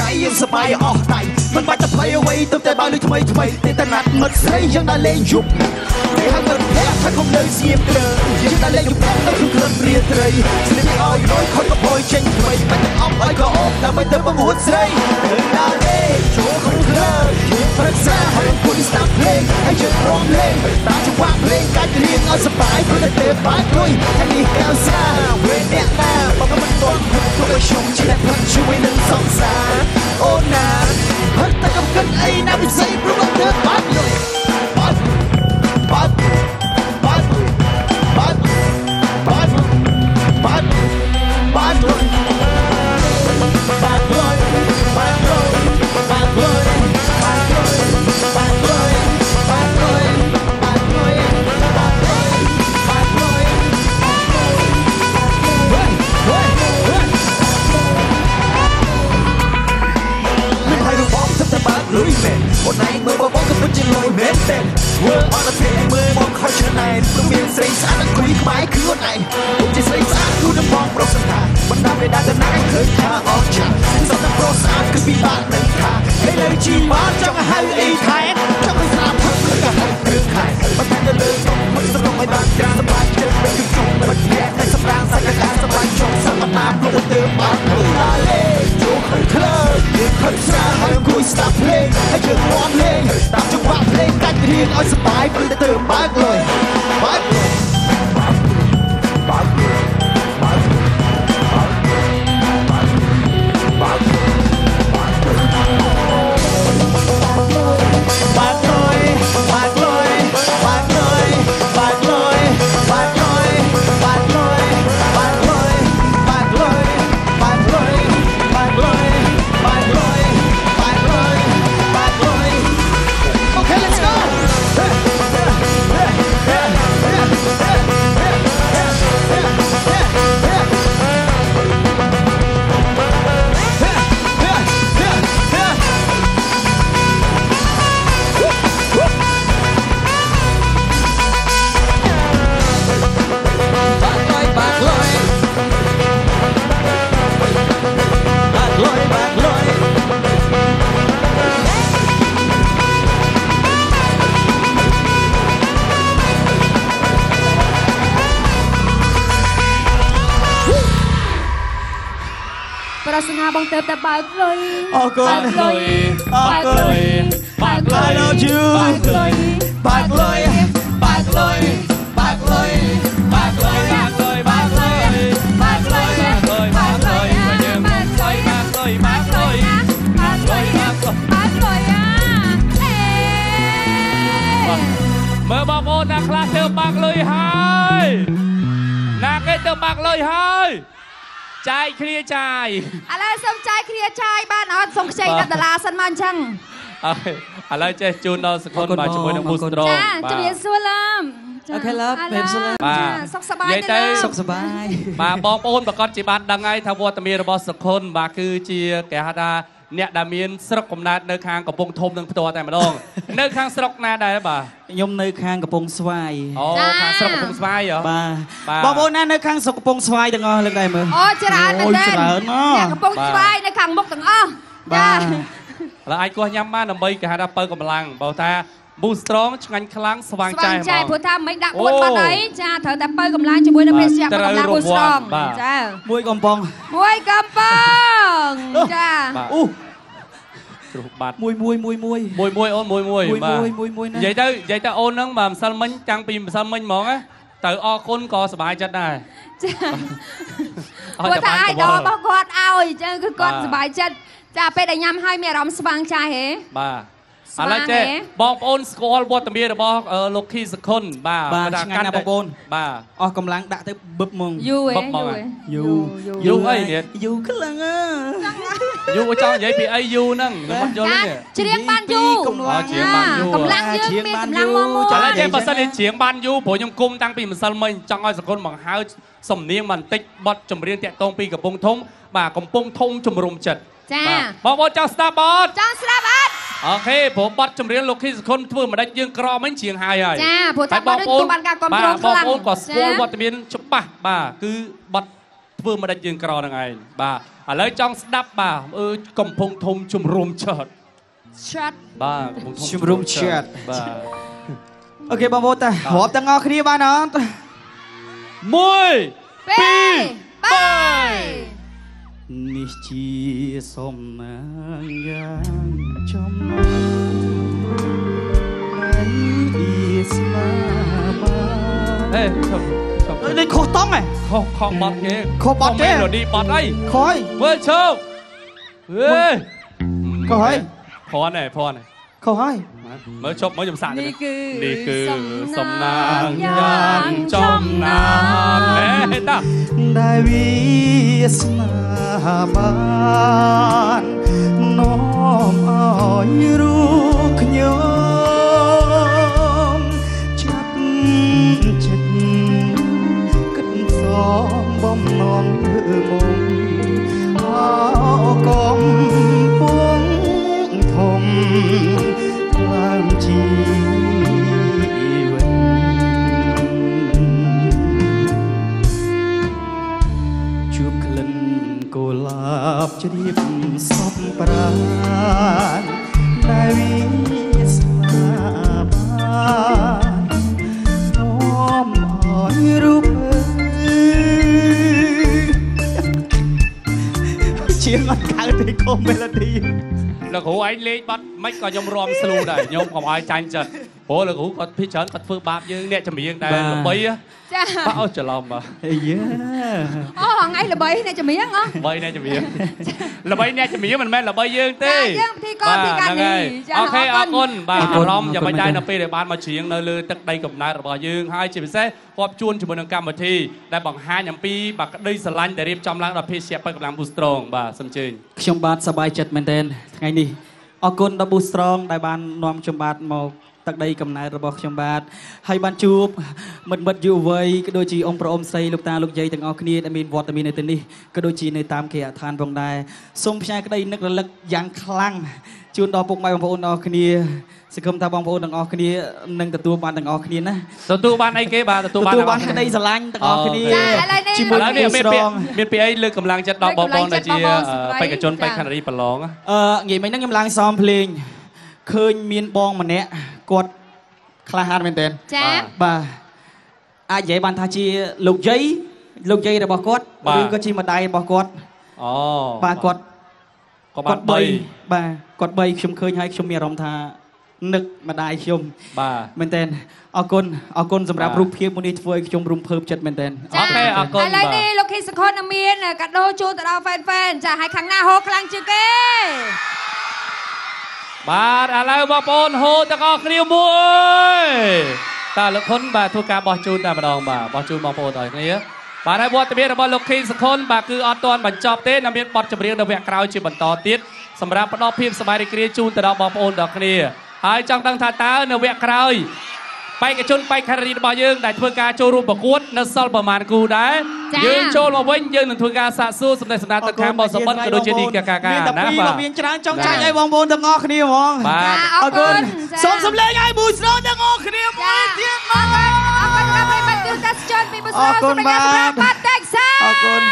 បាយអស់ដៃមិនបាច់ទៅភ័យអ្វីទៅតែបើលើថ្មីថ្មីតែតែណាត់មិត្តស្រីយ៉ាងដែលលេងយប់គេហៅមិត្តភក្តិថាគុំនៅស្ងៀមគ្រើយើងដែលលេងយប់នៅក្នុងគ្រឿងព្រាត្រីស្លៀកឲ្យរយខុនក៏បយចេញថ្មីបាច់ទៅអប់ឲ្យក៏អប់ដើម្បីទៅបង្រួតស្រីទៅដល់ទេចូល ភ្លេងហើយយើងរំលេងតាមចង្វាក់ភ្លេងកាច់រៀងឲ្យសប្បាយព្រោះតែទេបាយព្រួយហើយនេះកៅសាវេអ្នកណាបើមិនទាន់ព្រោះខ្ញុំជាអ្នកផឹកជួយនឹងសង្សារអូនណាហត់តែកំ រៀងឲ្យសប្បាយព្រោះតែទៅបើកលុយ ប្រសិនណាបងទៅតែបើកលុយអរគុណបើកលុយអរគុណបើកលុយ I love you បើកលុយបាក់លុយបាក់លុយបាក់លុយបាក់លុយបាក់លុយបាក់លុយបើកលុយបើកលុយបើកលុយបើកលុយបើកលុយបើកលុយអាអេមើលបងប្អូនណាខ្លះទៅបាក់លុយហើយណាគេទៅបាក់លុយហើយ ចាយគ្នាចាយឥឡូវសុំចាយគ្នាចាយបានអត់សុំខ្ចី10ដុល្លារសិនមកអញ្ចឹងអើយឥឡូវចេះជូនដល់សកុនបាទជាមួយនឹង Boost Strong ចាជំរាបសួរឡាមចាអូខេឡាមអាជំរាបសួរឡាមបាទសុខសប្បាយនិយាយទៅទេឡាមសុខសប្បាយបាទបងប្អូនប្រកាសជាបានដឹងហើយថាវត្តមានរបស់សកុនបាទគឺជាគេហៅថា អ្នកដែលមានស្រុកកំណើតនៅខាងកំពង់ធំនឹងផ្ទាល់តែម្ដងនៅខាងស្រុកណាដែរបាទខ្ញុំនៅខាងកំពង់ស្វាយអូខាងស្រុកកំពង់ស្វាយហ៎បាទបាទបងប្អូនណានៅខាងស្រុកកំពង់ស្វាយទាំងអស់លើកដៃមើលអូច្រើនមែនអូយទេច្រើនណាស់អ្នកកំពុងស្វាយនៅខាងមុខទាំងអស់បាទឥឡូវអាចគោះញ៉ាំបានដើម្បីគេហៅថាបើកម្លាំងបើថា Boost Strong ឆ្ងាញ់ខ្លាំងស្វាងស្វាចែងហ្មចែងព្រោះថាមិនដាក់អូពួតបាត់អីចាត្រូវតែបើកម្លាំងជាមួយនឹងភេសជ្ជៈបើកម្លាំងត្រូវគូស្រងរង្វាន់បាទចាមួយកំប៉ុងមួយកំប៉ុងចាបាទអូជ្រុះបាត់មួយមួយមួយមួយមួយមួយអូនមួយមួយមួយបាទមួយមួយមួយណានិយាយទៅនិយាយទៅអូនហ្នឹងបាទម្សិលមិញតាំងពីម្សិលមិញហ្មងណាទៅអរគុណក៏សប្បាយចិត្តដែរចាអរព្រោះថាចាំអាយបាដនលរបស់គាត់ឲ្យអញ្ចឹងគឺគាត់បាទសប្បាយចិត្តចាពេលដែលញ៉ាំហើយមានអារម្មណ៍ស្វាងចាស់ហេបាទស្វា ឥងឡូវចេះហ៎បងប្អូនស្គាល់វត្តមានរបស់អឺលោកខីសខុនបាទបាទគាត់ថាឆ្ងាញ់ណាស់បងប្អូនបាទអស់កម្លាំងដាក់ទៅបឹបហ្មងយូរហេបបមកយូរហេយូយូរអីទៀតយូរខ្លាំងអើយូរចង់និយាយពីអីយូរហ្នឹងខ្ញុំអត់យល់ចាទេច្រៀងបានយូរកម្លាំងច្រៀងបានយូរកម្លាំងយើងច្រៀងមានបានកម្លាំងយូរមកមកឥឡូវចេះចាបើសិនជាច្រៀងបានយូរព្រោះខ្ញុំគុំតាំងពីម្សិលមិញចង់ឲ្យសកុនបង្ហើចសំនៀងបន្តិចបត់ចម្រៀងតាក់ទងពីកំពង់ធំបាទកំពង់ធំជំរុំចិត្តចាបាទបងប្អូនចង់ស្ដាប់បត់ចង់ស្ដាប់ អត់អូខេព្រោះបត់ចម្រៀងលោកខីសខុនធ្វើមិនដេចយើងក្រមិញច្រៀងហើយហើយចាព្រោះថាហើយគាត់ដូចទទួលបានការគ្រប់គ្រងបាទខ្លាំងបងប្អូនក៏ស្គាល់ចាវត្តមានច្បាស់បាទគឺបត់ធ្វើមិនដាច់យើងក្រហ្នឹងឯងបាទឥឡូវចង់ស្ដាប់បាទអឺកំពុងធំជំរុំឆើត Shut បាទកំពុងធំជំរុំឆើតបាទអូខេបងប្អូនតារាប់ទាំងអស់គ្នាបានអត់មួយពីរបីនេះជាសំណាងយ៉ាង ចំណានអីស្មាបាហេឈប់ឈប់អើយនេះខុសតង់ហ៎ខុសខុសបត់គេខុសបទទេមេឡូឌីបត់អីខុសហើយមើលឈប់ហេខុសហើយភ័ណ្ឌហ៎ភ័ណ្ឌហ៎ខុសហើយ មើលឈប់មើលខ្ញុំសាក់នេះគឺនេះគឺសំណាងយ៉ាយ៉ាងងចំណានហេតាដែលវាសនាបាននាំឲ្យរូបខ្ញុំ លាបជ្រាបសពប្រាណដែលវាស្នាបាននាំឲ្យរូបជាងអត់កើតទេកុំមេឡូឌីលោកគ្រូឯងលេងបាត់មិនក៏ខ្ញុំរំស្លូដែរខ្ញុំកុំឲ្យចាញ់ចិត្ត ព្រោះលោកគ្រូគាត់ភិកច្រើនគាត់ធ្វើបាបយើងអ្នកចម្រៀងដែលល្បីហ៎ចាបាក់អស់ច្រឡំបាទអាយ៉ាអូថ្ងៃល្បីអ្នកចម្រៀងហ៎ល្បីអ្នកចម្រៀងល្បីអ្នកចម្រៀងមិនមែនល្បីយើងទេចាយើងពិធីករពីកានីចាអូខេអអររគុគុណណបាទអរគុអាណរម្មណ៍យ៉ាងមិនដែរអរគុណនៅពេលដែលបានមកច្រៀងនៅលើទឹកដីកំណើតរបស់យើងហើយជាពិសេសគាត់ជួនជាមួយនឹងកម្មវិធីដែលបង្ហាញអំពីបាទក្តីស្រឡាញ់ដែលរៀបចំឡើងដល់ភេសជ្ជៈបិកម្លាំង Boost Strong បាទសូមជើញខ្ញុំបាទសប្បាយចិត្តមែនទែនថ្ងៃនេះអរគុណដល់ Boost Strong ដែលបាននាំខ្ញុំបាទមក ទឹកដីកំណើតរបស់ខ្ញុំបាទហើយបានជួបមិត្តមិត្តយុវវ័យក៏ដូចជាអ៊ំប្រុសអ៊ំស្រីលោកតាលោកយាយទាំងអស់គ្នាដែលមានវត្តមាននៅទីនេះក៏ដូចជានៅតាមគេអដ្ឋានផងដែរសូមផ្ញើក្តីនឹករលឹកយ៉ាងខ្លាំងជូនដល់ពុកម៉ែបងប្អូនទាំងអស់គ្នាសង្ឃឹមថាបងប្អូនទាំងអស់គ្នានឹងទទួលបានទាំងអស់គ្នាណាទទួលបានអីគេបាទទទួលបានទទួលបានទាំងអស់ក្តីស្រឡាញ់ទាំងអស់គ្នាចាឥឡូវនេះជាមួយឥឡូវនេះ Boost មានពាក្យ Strong មានពាក្យអីលើកកម្លាំងចិត្តដល់បងប្អូនដែលជាលើកកម្លាំងចិត្តបងប្អូនស្រីបេក្ខជនចាបេក្ខនារីប្រឡងណាអឺងាយមិញហ្នឹងខ្ញុំឡើងសំភ្លេងឃើញមានបងម្នាក់ គាត់ក្លាហានមែនទែនចាបាទអាចនិយាយបានថាជាលោកយាយលោកយាយរបស់គាត់បាទឬក៏ជាម្ដាយរបស់គាត់អូបាទគាត់ក៏បានបី3បាទគាត់បីខ្ញុំឃើញហើយខ្ញុំមានអារម្មណ៍ថានឹកម្ដាយខ្ញុំបាទមែនទែនអរគុណអរគុណសម្រាប់បាទរូបភាពមួយនេះធ្វើឲ្យខ្ញុំរំភើបចិត្តមែនទែនអូខេអរគុណឥឡូវនេះលោកខេសខុននឹងមានកាដូជូនទៅដល់ fan fan ចាហើយខាងណាហូរខ្លាំងជាងគេ បាទឥឡូវបងប្អូនហូរទាំងអស់គ្នាមួយតើលោកខុនបាទធ្វើការបោះជូនតែម្ដងបាទបោះជូនបងប្អូនទាំងអស់គ្នាបាទហើយវត្តមានរបស់លោកខេងសខុនបាទគឺអត់ទាន់បញ្ចប់ទេនៅមានបទចម្រៀងនៅវគ្គក្រោយជាបន្តទៀតសម្រាប់ផ្ដល់ភាពសប្បាយរីករាយជូនទៅដល់បងប្អូនទាំងអស់គ្នាហើយចង់ដឹងថាតើនៅវគ្គក្រោយ បេក្ខជនបេក្ខនារីរបស់យើងដែលធ្វើការចូលរួមប្រកួតនៅសល់ប្រមាណគូដែរចា៎យើងចូលមកវិញយើងនឹងធ្វើការសាកសួរសម្ដែងសម្ដានទៅខាងបោះសម្បត្តិក៏ដូចជាឌីកាកាកាមានតែណាពីរបាទក៏មានច្រើនចង់ណាចាញ់ឲ្យបងប្អូនទាំងអស់គ្នាហ្មងបាទចាអអររគុគុណណចាសូមសម្លេងឲ្យ Boost Strong ទាំងអស់គ្នាមួយចាទៀតអរគុណអរគុណដល់ប្រិយមិត្តទស្សនិកជនពីបុស្សាអរគុណសម្រាប់បាទបាទ Texas អរគុណ